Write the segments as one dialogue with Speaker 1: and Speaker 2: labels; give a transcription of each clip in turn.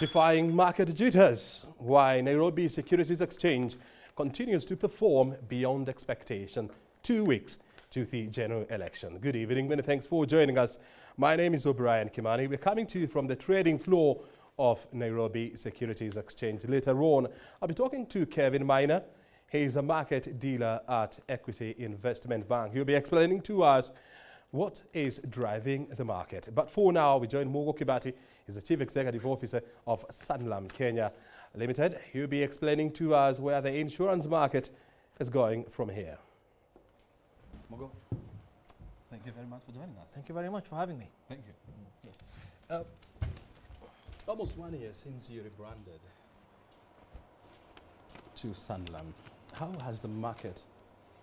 Speaker 1: Defying market jitters, why Nairobi Securities Exchange continues to perform beyond expectation two weeks to the general election. Good evening, many thanks for joining us. My name is O'Brien Kimani. We're coming to you from the trading floor of Nairobi Securities Exchange. Later on, I'll be talking to Kevin Maina. He's a market dealer at Equity Investment Bank. He'll be explaining to us what is driving the market. But for now, we join Mugo Kibati. He's the Chief Executive Officer of Sanlam Kenya Limited. He'll be explaining to us where the insurance market is going from here.
Speaker 2: Mugo, thank you very much for joining us.
Speaker 3: Thank you very much for having me.
Speaker 2: Thank you.
Speaker 1: Yes. Uh, almost one year since you rebranded to Sanlam. How has the market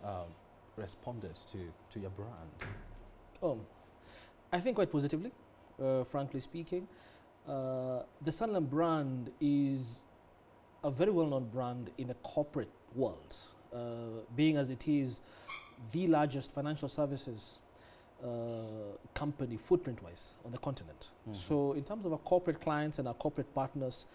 Speaker 1: um, responded to, to your brand?
Speaker 3: Oh, I think quite positively, uh, frankly speaking. Uh, the Sanlam brand is a very well-known brand in the corporate world, uh, being as it is the largest financial services uh, company footprint-wise on the continent.
Speaker 1: Mhm.
Speaker 3: So in terms of our corporate clients and our corporate partners,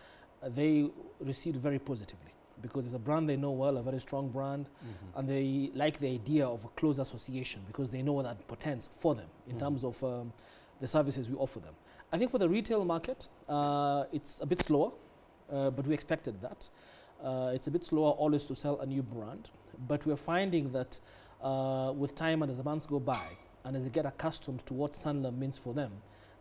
Speaker 3: uh, they received very positively because it's a brand they know well, a very strong brand,
Speaker 1: Mhm.
Speaker 3: and they like the idea of a close association because they know what that portends for them in
Speaker 1: Mhm.
Speaker 3: terms of um, the services we offer them. I think for the retail market, uh, it's a bit slower, uh, but we expected that. Uh, it's a bit slower always to sell a new brand, but we're finding that uh, with time and as the months go by, and as they get accustomed to what Sanlam means for them,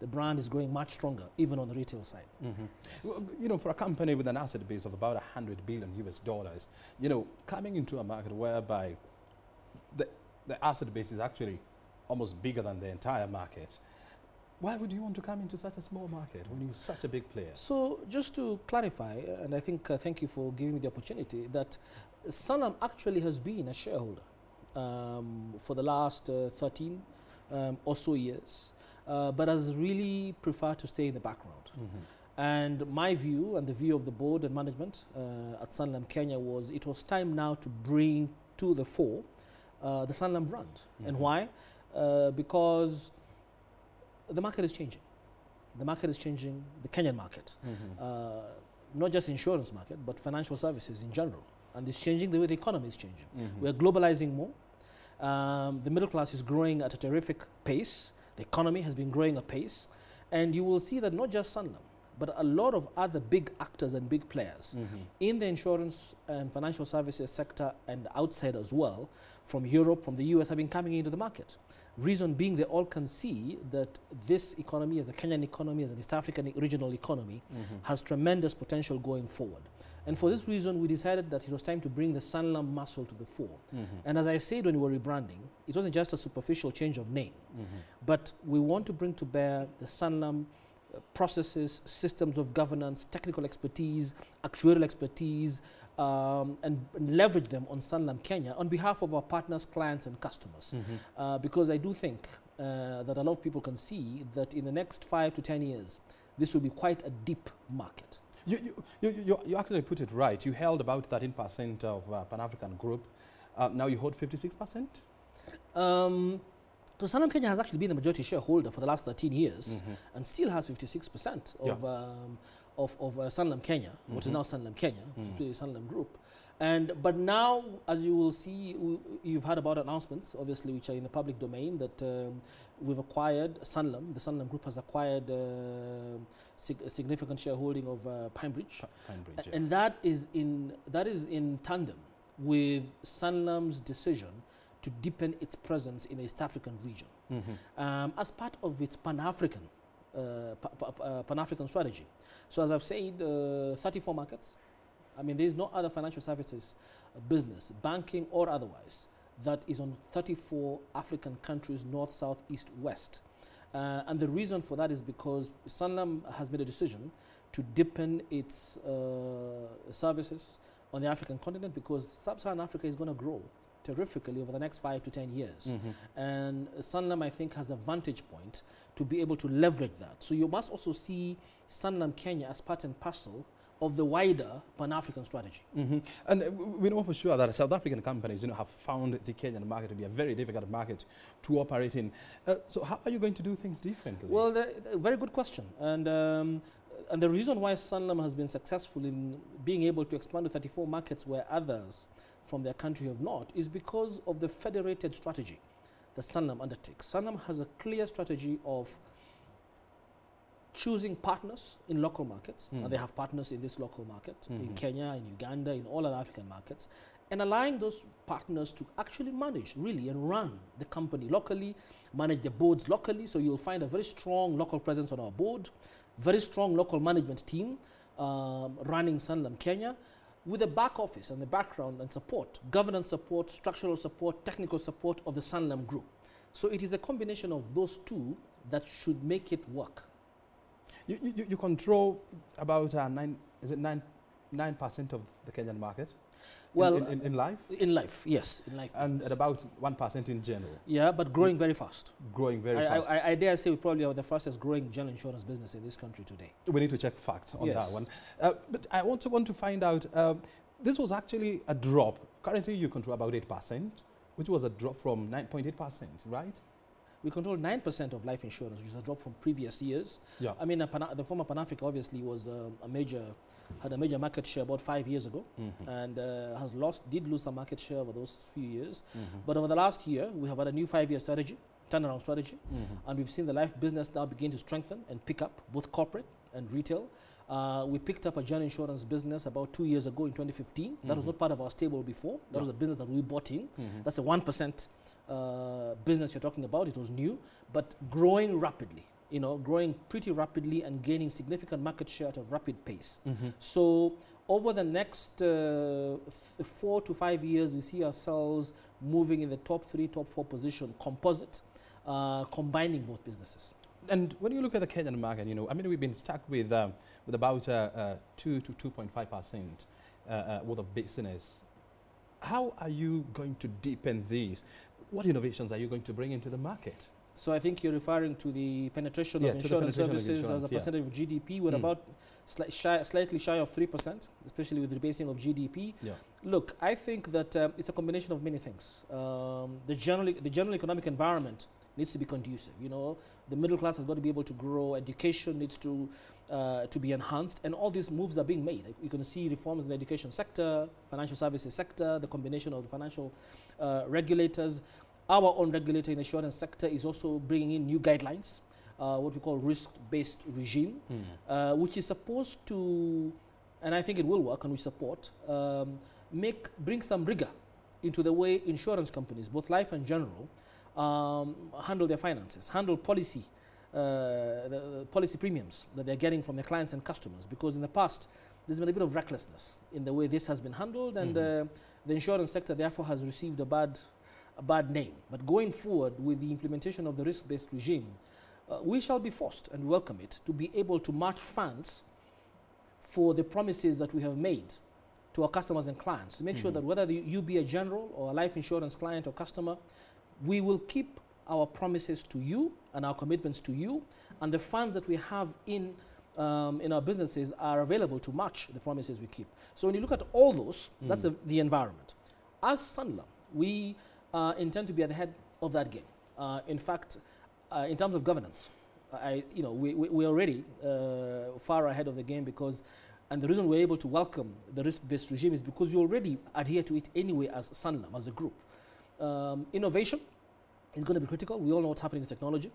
Speaker 3: the brand is growing much stronger, even on the retail side.
Speaker 1: Mhm. Well, you know, for a company with an asset base of about 100 billion US dollars, you know, coming into a market whereby the, the asset base is actually almost bigger than the entire market, why would you want to come into such a small market when you're such a big player?
Speaker 3: So just to clarify, uh, and I think uh, thank you for giving me the opportunity, that Sanlam actually has been a shareholder um, for the last uh, 13 um, or so years, uh, but has really preferred to stay in the background. And my view and the view of the board and management uh, at Sanlam Kenya was it was time now to bring to the fore uh, the Sanlam brand. And
Speaker 1: Mhm.
Speaker 3: why? Uh, because the market is changing. The market is changing, the Kenyan market
Speaker 1: Mhm.
Speaker 3: uh, not just insurance market, but financial services in general. And it's changing the way the economy is changing.
Speaker 1: Mhm.
Speaker 3: We're globalizing more. Um, the middle class is growing at a terrific pace. The economy has been growing apace. And you will see that not just Sanlam, but a lot of other big actors and big players
Speaker 1: Mhm.
Speaker 3: in the insurance and financial services sector and outside as well, from Europe, from the US, have been coming into the market. Reason being, they all can see that this economy, as a Kenyan economy, as an East African regional economy,
Speaker 1: Mhm.
Speaker 3: has tremendous potential going forward. And for this reason, we decided that it was time to bring the Sanlam muscle to the fore.
Speaker 1: Mhm.
Speaker 3: And as I said when we were rebranding, it wasn't just a superficial change of name,
Speaker 1: Mhm.
Speaker 3: but we want to bring to bear the Sanlam uh, processes, systems of governance, technical expertise, actuarial expertise, um, and, and leverage them on Sanlam Kenya on behalf of our partners, clients, and customers.
Speaker 1: Mhm.
Speaker 3: Uh, because I do think uh, that a lot of people can see that in the next five to ten years, this will be quite a deep market.
Speaker 1: You, you, you, you, you actually put it right. You held about 13% of uh, Pan African Group. Uh, now you hold 56%?
Speaker 3: Um, so Sanlam Kenya has actually been the majority shareholder for the last 13 years
Speaker 1: Mhm.
Speaker 3: and still has 56% of,
Speaker 1: Yeah.
Speaker 3: of, um, of, of uh, Sanlam Kenya, what is
Speaker 1: Mhm.
Speaker 3: now Sanlam Kenya,
Speaker 1: Mhm.
Speaker 3: particularly Sanlam Group. And, but now, as you will see, you've heard about announcements, obviously, which are in the public domain, that um, we've acquired Sanlam, the Sanlam Group has acquired uh, sig- a significant shareholding of uh, Pinebridge.
Speaker 1: Pinebridge, yeah.
Speaker 3: And that is in that is in tandem with Sanlam's decision to deepen its presence in the East African region
Speaker 1: Mhm.
Speaker 3: um, as part of its Pan-African uh, pa- uh, Pan-African strategy. So as I've said, uh, 34 markets. I mean, there is no other financial services uh, business, banking or otherwise, that is on 34 African countries, north, south, east, west. Uh, and the reason for that is because Sanlam has made a decision to deepen its uh, services on the African continent because sub-Saharan Africa is going to grow terrifically over the next five to 10 years.
Speaker 1: Mhm.
Speaker 3: And Sanlam, I think, has a vantage point to be able to leverage that. So you must also see Sanlam Kenya as part and parcel of the wider Pan-African strategy.
Speaker 1: Mhm. And uh, we know for sure that South African companies, you know, have found the Kenyan market to be a very difficult market to operate in. Uh, so how are you going to do things differently?
Speaker 3: Well, the, the- very good question. And um, and the reason why Sanlam has been successful in being able to expand to 34 markets where others from their country have not is because of the federated strategy that Sanlam undertakes. Sanlam has a clear strategy of choosing partners in local markets,
Speaker 1: Mm.
Speaker 3: and they have partners in this local market, in
Speaker 1: Mhm.
Speaker 3: Kenya, in Uganda, in all other African markets, and allowing those partners to actually manage, really, and run the company locally, manage the boards locally. So you'll find a very strong local presence on our board, very strong local management team um, running Sanlam Kenya, with the back office and the background and support, governance support, structural support, technical support of the Sanlam Group. So it is a combination of those two that should make it work.
Speaker 2: You, you, you control about uh, nine, is it nine, nine percent of the Kenyan market?
Speaker 3: Well,
Speaker 2: in, in, in life,
Speaker 3: in life, yes, in life.
Speaker 2: and
Speaker 3: business.
Speaker 2: at about one percent in general,
Speaker 3: yeah, but growing very fast.
Speaker 2: growing very
Speaker 3: I,
Speaker 2: fast.
Speaker 3: I, I, dare say we probably are the fastest growing general insurance business in this country today.
Speaker 2: we need to check facts on
Speaker 3: Yes.
Speaker 2: that one. Uh, but I also want to find out. Um, this was actually a drop. Currently, you control about eight percent, which was a drop from nine point eight percent, right?
Speaker 3: We control 9% of life insurance, which is a drop from previous years.
Speaker 2: Yeah.
Speaker 3: I mean, Pana- the former Pan Africa obviously was um, a major, had a major market share about five years ago,
Speaker 2: Mhm.
Speaker 3: and uh, has lost, did lose some market share over those few years.
Speaker 2: Mhm.
Speaker 3: But over the last year, we have had a new five-year strategy, turnaround strategy,
Speaker 2: Mhm.
Speaker 3: and we've seen the life business now begin to strengthen and pick up both corporate and retail. Uh, we picked up a general insurance business about two years ago in 2015. That was
Speaker 2: Mhm.
Speaker 3: not part of our stable before. That was a business that we bought in.
Speaker 2: Mhm.
Speaker 3: That's the 1% uh, business you're talking about. It was new, but growing rapidly, you know, growing pretty rapidly and gaining significant market share at a rapid pace.
Speaker 2: Mhm.
Speaker 3: So over the next uh, th- four to five years, we see ourselves moving in the top three, top four position composite, uh, combining both businesses.
Speaker 2: And when you look at the Kenyan market, you know, I mean, we've been stuck with um, with about uh, uh, two to two point five percent uh, uh, worth of business. How are you going to deepen these? What innovations are you going to bring into the market?
Speaker 3: So I think you're referring to the penetration
Speaker 2: Yeah,
Speaker 3: of insurance
Speaker 2: penetration of
Speaker 3: services
Speaker 2: insurance,
Speaker 3: as a
Speaker 2: yeah.
Speaker 3: percentage of GDP. We're
Speaker 2: Mm.
Speaker 3: about sli- shy, slightly shy of 3%, especially with the rebasing of GDP.
Speaker 2: Yeah.
Speaker 3: Look, I think that um, it's a combination of many things. Um, the, general, the general economic environment needs to be conducive. You know, the middle class has got to be able to grow. Education needs to uh, to be enhanced, and all these moves are being made. Like, you can see reforms in the education sector, financial services sector, the combination of the financial uh, regulators. Our own regulator in the insurance sector is also bringing in new guidelines, uh, what we call risk-based regime uh, which is supposed to, and I think it will work and we support, um, make bring some rigor into the way insurance companies, both life and general, um, handle their finances, handle policy, uh, the, the policy premiums that they're getting from their clients and customers. Because in the past, there's been a bit of recklessness in the way this has been handled, and
Speaker 2: Mhm.
Speaker 3: uh, the insurance sector therefore has received a bad, a bad name. But going forward with the implementation of the risk-based regime, uh, we shall be forced and welcome it to be able to match funds for the promises that we have made to our customers and clients to make sure
Speaker 2: Mhm.
Speaker 3: that whether the- you be a general or a life insurance client or customer, we will keep our promises to you and our commitments to you, and the funds that we have in um, in our businesses are available to match the promises we keep. So when you look at all those, that's
Speaker 2: Mm.
Speaker 3: the, environment. As Sanlam, we uh, intend to be at the head of that game. Uh, in fact, uh, in terms of governance, I, you know, we, we, we're already uh, far ahead of the game because, and the reason we're able to welcome the risk-based regime is because we already adhere to it anyway as Sanlam, as a group. Um, innovation is going to be critical. We all know what's happening in technology.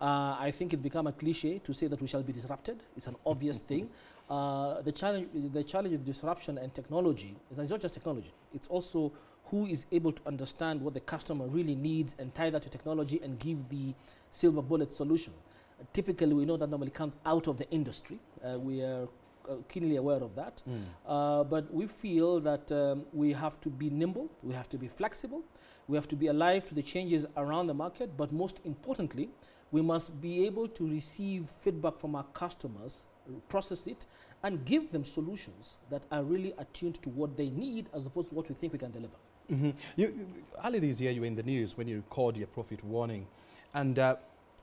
Speaker 3: Uh, I think it's become a cliche to say that we shall be disrupted. It's an obvious thing. Uh, the challenge, the challenge with disruption and technology is it's not just technology. It's also who is able to understand what the customer really needs and tie that to technology and give the silver bullet solution. Uh, typically, we know that normally comes out of the industry. Uh, we are uh, keenly aware of that.
Speaker 2: Mm.
Speaker 3: Uh, but we feel that um, we have to be nimble, we have to be flexible, we have to be alive to the changes around the market, but most importantly, we must be able to receive feedback from our customers, process it, and give them solutions that are really attuned to what they need as opposed to what we think we can deliver.
Speaker 2: Mhm. You, you- early this year, you were in the news when you called your profit warning, and uh,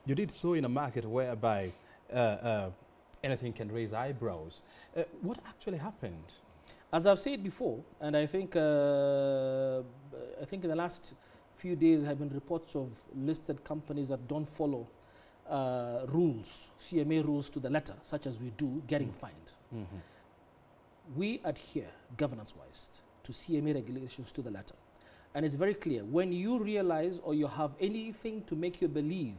Speaker 2: you did so in a market whereby uh, uh, anything can raise eyebrows. Uh, what actually happened?
Speaker 3: As I've said before, and I think uh, I think in the last few days have been reports of listed companies that don't follow uh, rules, CMA rules to the letter, such as we do, getting fined.
Speaker 2: Mhm.
Speaker 3: We adhere, governance-wise, to CMA regulations to the letter. And it's very clear, when you realize or you have anything to make you believe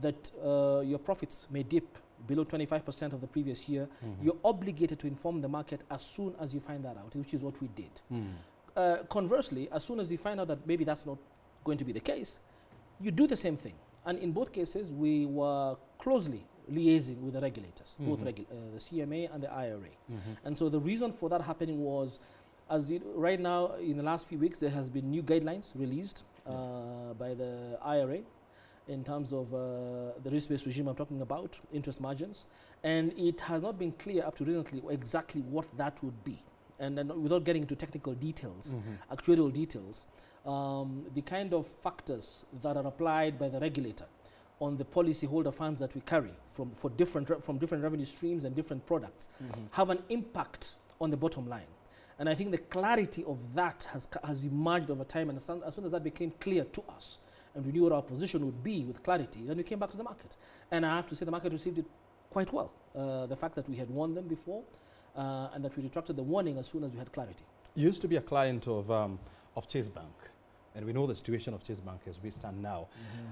Speaker 3: that uh, your profits may dip below 25% of the previous year,
Speaker 2: Mhm.
Speaker 3: you're obligated to inform the market as soon as you find that out, which is what we did.
Speaker 2: Mm.
Speaker 3: Uh, conversely, as soon as you find out that maybe that's not going to be the case, you do the same thing. And in both cases, we were closely liaising with the regulators, both
Speaker 2: Mhm.
Speaker 3: regu- uh, the CMA and the IRA.
Speaker 2: Mhm.
Speaker 3: And so the reason for that happening was, as you, right now, in the last few weeks, there has been new guidelines released uh, by the IRA in terms of uh, the risk-based regime I'm talking about, interest margins, and it has not been clear up to recently exactly what that would be. And then without getting into technical details,
Speaker 2: Mhm.
Speaker 3: actuarial details, um, the kind of factors that are applied by the regulator on the policyholder funds that we carry from, for different re- from different revenue streams and different products
Speaker 2: Mhm.
Speaker 3: have an impact on the bottom line. And I think the clarity of that has, has emerged over time. And as soon, as soon as that became clear to us, and we knew what our position would be with clarity, then we came back to the market. And I have to say, the market received it quite well. Uh, the fact that we had warned them before, uh, and that we retracted the warning as soon as we had clarity.
Speaker 2: You used to be a client of, um, of Chase Bank, and we know the situation of Chase Bank as we stand now.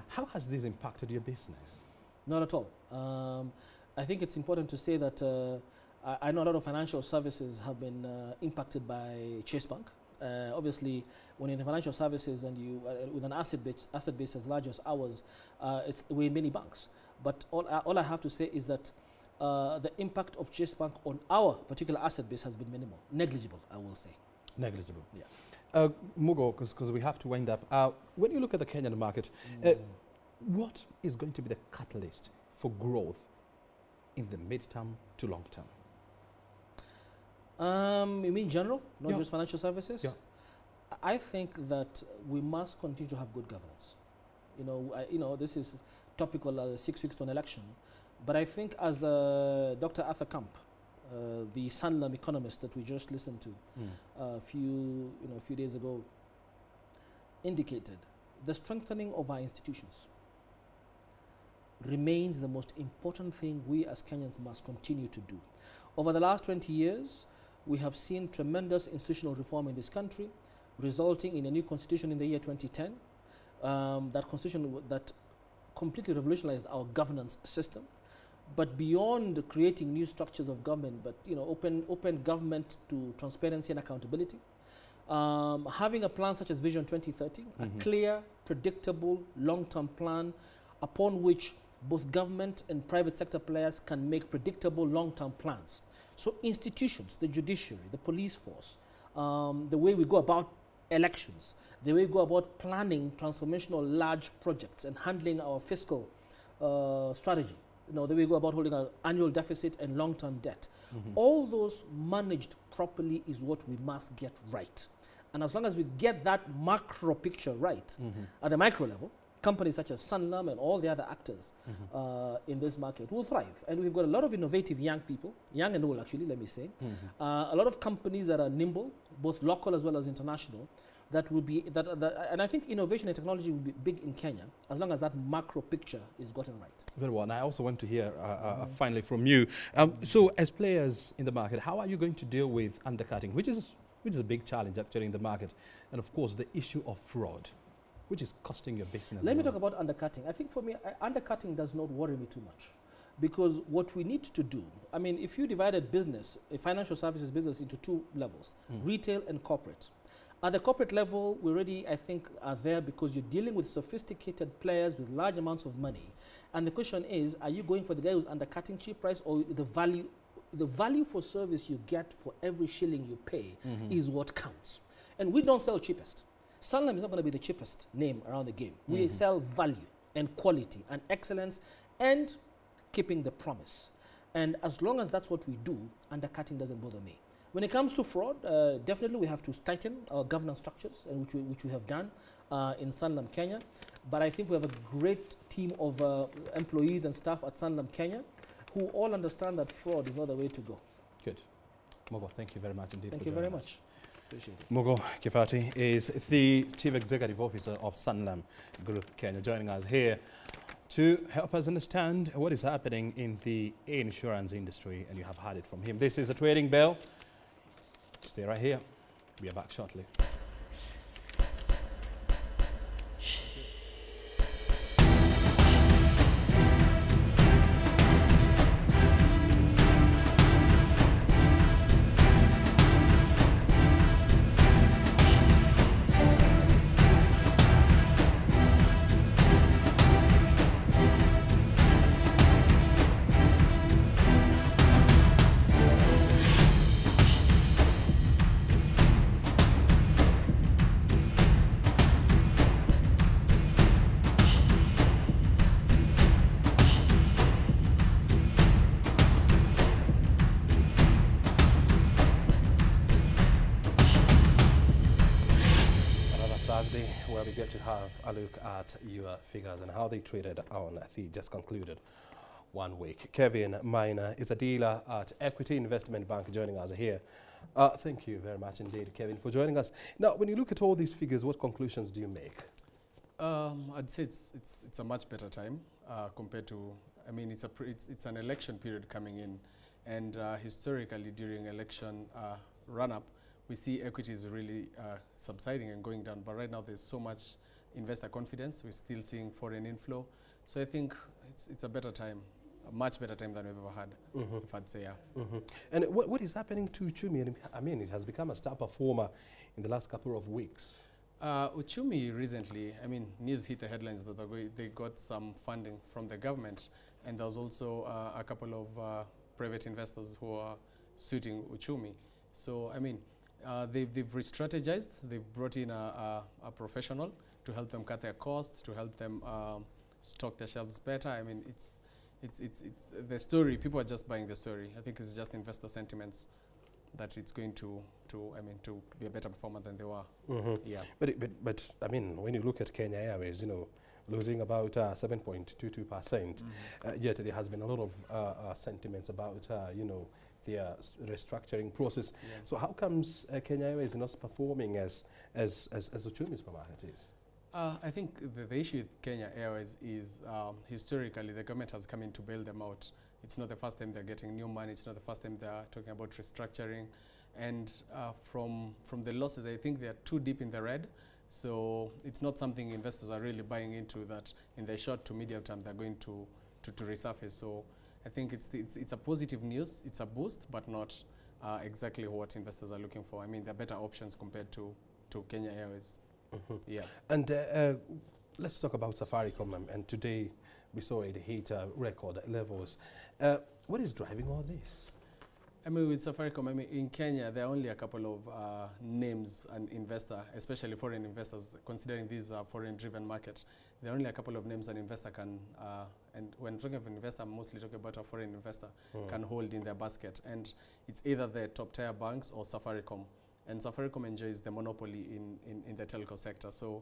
Speaker 2: How has this impacted your business?
Speaker 3: Not at all. Um, I think it's important to say that uh, I, I know a lot of financial services have been uh, impacted by Chase Bank. Uh, obviously, when you're in financial services and you uh, with an asset base, asset base as large as ours, uh, it's, we're in many banks. But all, I all I have to say is that uh, the impact of Chase Bank on our particular asset base has been minimal, negligible, I will say.
Speaker 2: Negligible.
Speaker 3: Yeah.
Speaker 2: Uh, Mugo, because we have to wind up. Uh, when you look at the Kenyan market, Uh, what is going to be the catalyst for growth in the mid-term to long term?
Speaker 3: Um, you mean general, not
Speaker 2: Yeah.
Speaker 3: just financial services?
Speaker 2: Yeah.
Speaker 3: I- I think that we must continue to have good governance. You know, I, you know, this is topical uh, six weeks to an election, but I think as uh, Dr. Arthur Kamp, uh, the Sanlam economist that we just listened to a few, you know, a few days ago, indicated the strengthening of our institutions remains the most important thing we as Kenyans must continue to do. Over the last 20 years, we have seen tremendous institutional reform in this country, resulting in a new constitution in the year 2010. Um, that constitution w- that completely revolutionized our governance system. But beyond creating new structures of government, but you know, open open government to transparency and accountability. Um, having a plan such as Vision 2030,
Speaker 2: Mhm.
Speaker 3: a clear, predictable, long-term plan upon which both government and private sector players can make predictable long-term plans. So institutions, the judiciary, the police force, um, the way we go about elections, the way we go about planning transformational large projects and handling our fiscal uh, strategy, you know, the way we go about holding our annual deficit and long-term debt.
Speaker 2: Mhm.
Speaker 3: All those managed properly is what we must get right. And as long as we get that macro picture right,
Speaker 2: Mhm.
Speaker 3: at the micro level, companies such as Sanlam and all the other actors
Speaker 2: Mhm.
Speaker 3: uh, in this market will thrive. And we've got a lot of innovative young people, young and old actually, let me say.
Speaker 2: Mhm.
Speaker 3: Uh, a lot of companies that are nimble, both local as well as international, that will be, that, that, and I think innovation and technology will be big in Kenya as long as that macro picture is gotten right.
Speaker 2: Very well. And I also want to hear uh, uh,
Speaker 3: Mhm.
Speaker 2: finally from you. Um, so, as players in the market, how are you going to deal with undercutting, which is which is a big challenge actually in the market, and of course the issue of fraud, which is costing your business.
Speaker 3: Let me talk about undercutting. I think for me, uh, undercutting does not worry me too much. Because what we need to do, I mean, if you divided business, a financial services business, into two levels
Speaker 2: Mm.
Speaker 3: retail and corporate. At the corporate level, we already, I think, are there because you're dealing with sophisticated players with large amounts of money. And the question is, are you going for the guy who's undercutting cheap price or the value? The value for service you get for every shilling you pay
Speaker 2: Mhm.
Speaker 3: is what counts. And we don't sell cheapest. Sanlam is not going to be the cheapest name around the game. We
Speaker 2: Mhm.
Speaker 3: sell value and quality and excellence and keeping the promise. And as long as that's what we do, undercutting doesn't bother me. When it comes to fraud, uh, definitely we have to tighten our governance structures, and which we, which we have done uh, in Sanlam Kenya. But I think we have a great team of uh, employees and staff at Sanlam Kenya who all understand that fraud is not the way to go.
Speaker 2: Good. Mugo, thank you very much indeed.
Speaker 3: Thank
Speaker 2: for
Speaker 3: you very
Speaker 2: joining
Speaker 3: much. Appreciate it.
Speaker 2: Mugo Kibati is the Chief Executive Officer of Sanlam Group Kenya, joining us here to help us understand what is happening in the insurance industry, and you have heard it from him. This is a trading bell. Stay right here. We are back shortly.
Speaker 1: Where we get to have a look at your figures and how they traded on the just concluded one week. Kevin Maina is a dealer at Equity Investment Bank joining us here. Uh, thank you very much indeed, Kevin, for joining us. Now, when you look at all these figures, what conclusions do you make?
Speaker 4: Um, I'd say it's, it's, it's a much better time uh, compared to, I mean, it's, a it's, it's an election period coming in. And uh, historically, during election uh, run up, we see equities really uh, subsiding and going down. But right now, there's so much investor confidence. We're still seeing foreign inflow. So I think it's, it's a better time, a much better time than we've ever had,
Speaker 1: Mm-hmm.
Speaker 4: if I'd say, yeah.
Speaker 1: Mm-hmm. And what, what is happening to Uchumi? I mean, it has become a star performer in the last couple of weeks.
Speaker 4: Uh, Uchumi recently, I mean, news hit the headlines that they got some funding from the government, and there was also uh, a couple of uh, private investors who are suiting Uchumi. So, I mean, uh, they've, they've re-strategized. They've brought in a, a, a professional to help them cut their costs, to help them um, stock their shelves better. I mean, it's it's it's it's the story. People are just buying the story. I think it's just investor sentiments that it's going to to I mean to be a better performer than they were.
Speaker 1: Mm-hmm.
Speaker 4: Yeah.
Speaker 1: But, but, but I mean, when you look at Kenya Airways, you know, losing about uh, 7.22 percent, uh, yet there has been a lot of uh, uh, sentiments about, uh, you know, their restructuring process.
Speaker 4: Yeah.
Speaker 1: So how comes uh, Kenya Airways is not performing as as as, as Uchumi supermarket is?
Speaker 4: Uh, I think the, the issue with Kenya Airways is um, historically the government has come in to bail them out. It's not the first time they're getting new money. It's not the first time they're talking about restructuring. And uh, from from the losses, I think they're too deep in the red. So it's not something investors are really buying into that in the short to medium term they're going to, to, to resurface. So I think it's, it's, it's a positive news. It's a boost, but not uh, exactly what investors are looking for. I mean, there are better options compared to, to Kenya Airways.
Speaker 1: Mhm.
Speaker 4: Yeah.
Speaker 1: And uh, uh, let's talk about Safaricom. um, And today we saw it hit record levels. Uh, what is driving all this?
Speaker 4: I mean, with Safaricom, I mean, in Kenya, there are only a couple of uh, names and investor, especially foreign investors, considering these are foreign-driven market. There are only a couple of names an investor can, uh, and when talking of an investor, I'm mostly talking about a foreign investor,
Speaker 1: Mm.
Speaker 4: can hold in their basket. And it's either the top-tier banks or Safaricom. And Safaricom enjoys the monopoly in, in, in the telco sector. So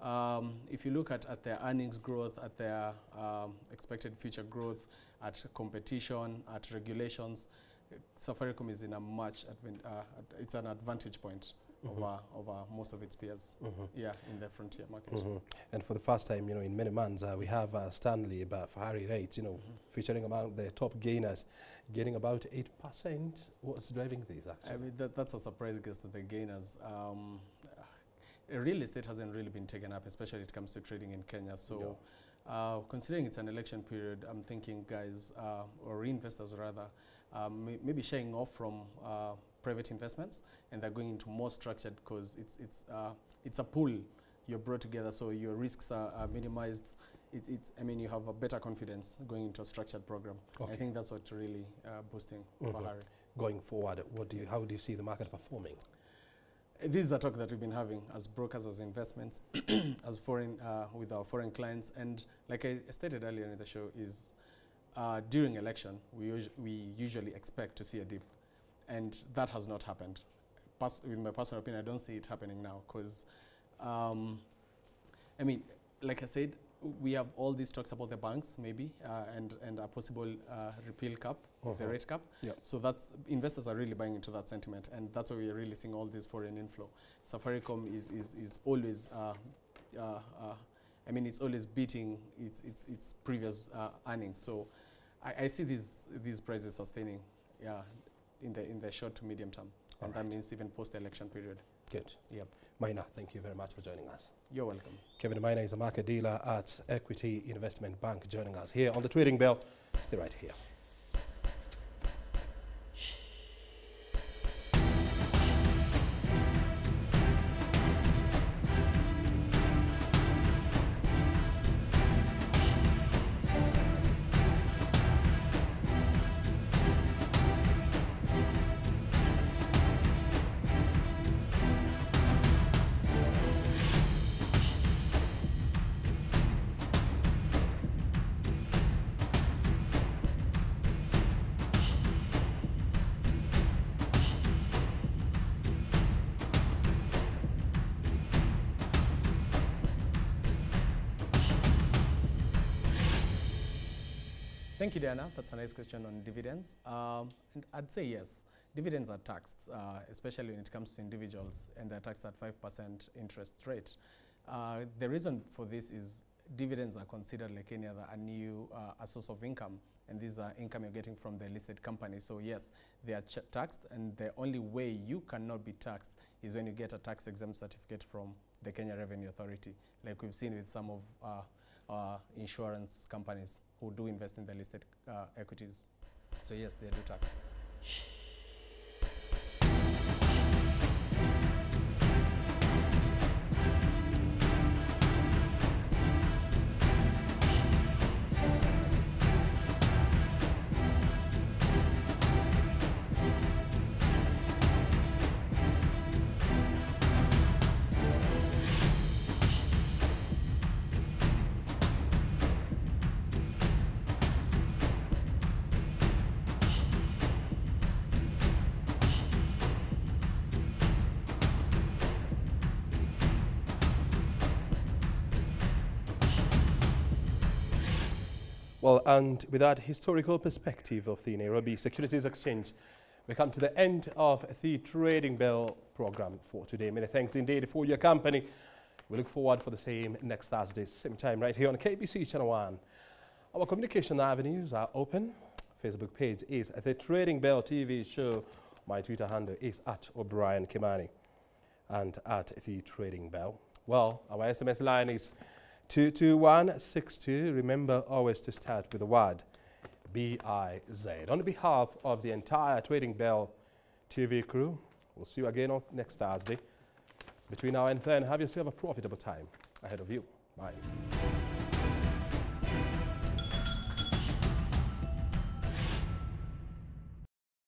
Speaker 4: um, if you look at, at their earnings growth, at their um, expected future growth, at competition, at regulations, uh, Safaricom is in a much, advan- uh, it's an advantage point
Speaker 1: Mhm.
Speaker 4: over, over most of its peers,
Speaker 1: Mhm.
Speaker 4: yeah, in the frontier market.
Speaker 1: Mhm. And for the first time, you know, in many months, uh, we have uh, Stanlib Fahari I-REIT, you know,
Speaker 4: Mhm.
Speaker 1: featuring among the top gainers, getting about 8%. What's driving this, actually?
Speaker 4: I mean, that, that's a surprise guess that the gainers. Um, uh, real estate hasn't really been taken up, especially when it comes to trading in Kenya. So, uh, considering it's an election period, I'm thinking guys, uh, or reinvestors rather, um, maybe shying off from uh, private investments and they're going into more structured because it's, it's, uh, it's a pool you're brought together, so your risks are, are minimized. It, it's, I mean, you have a better confidence going into a structured program.
Speaker 1: Okay.
Speaker 4: I think that's what really uh, boosting
Speaker 1: Mhm.
Speaker 4: Fahari.
Speaker 1: Going forward, what do you, how do you see the market performing?
Speaker 4: This is a talk that we've been having as brokers, as investments, as foreign uh, with our foreign clients, and like I stated earlier in the show, is uh, during election we us- we usually expect to see a dip, and that has not happened. Pers- with my personal opinion, I don't see it happening now because, um, I mean, like I said, we have all these talks about the banks maybe uh, and and a possible uh, repeal cap, the
Speaker 1: Mhm.
Speaker 4: rate cap.
Speaker 1: Yep.
Speaker 4: So that's investors are really buying into that sentiment, and that's why we're really seeing all this foreign inflow. Safaricom is is, is always uh, uh, uh, I mean, it's always beating its, its, its previous uh, earnings. So I, I see these, these prices sustaining yeah, in, the, in the short to medium term.
Speaker 1: All
Speaker 4: and
Speaker 1: right.
Speaker 4: that means even post-election period.
Speaker 1: Good.
Speaker 4: Yep.
Speaker 1: Maina, thank you very much for joining us.
Speaker 4: You're welcome.
Speaker 1: Kevin Maina is a market dealer at Equity Investment Bank joining us here on the Trading Bell. Stay right here.
Speaker 4: Thank you, Diana. That's a nice question on dividends. Um, and I'd say yes. Dividends are taxed, uh, especially when it comes to individuals, and they're taxed at 5% interest rate. Uh, the reason for this is dividends are considered like any other a new uh, a source of income, and these are income you're getting from the listed company. So yes, they are taxed, and the only way you cannot be taxed is when you get a tax exempt certificate from the Kenya Revenue Authority, like we've seen with some of uh, uh, insurance companies who do invest in the listed uh, equities. So yes, they do taxed.
Speaker 1: Well, and with that historical perspective of the Nairobi Securities Exchange, we come to the end of the Trading Bell program for today. Many thanks indeed for your company. We look forward for the same next Thursday, same time, right here on KBC Channel 1. Our communication avenues are open. Facebook page is The Trading Bell TV Show. My Twitter handle is at O'Brien Kimani and at The Trading Bell. Well, our SMS line is 22162. Remember always to start with the word B-I-Z. On behalf of the entire Trading Bell TV crew, we'll see you again on next Thursday. Between now and then, have yourself a profitable time ahead of you. Bye.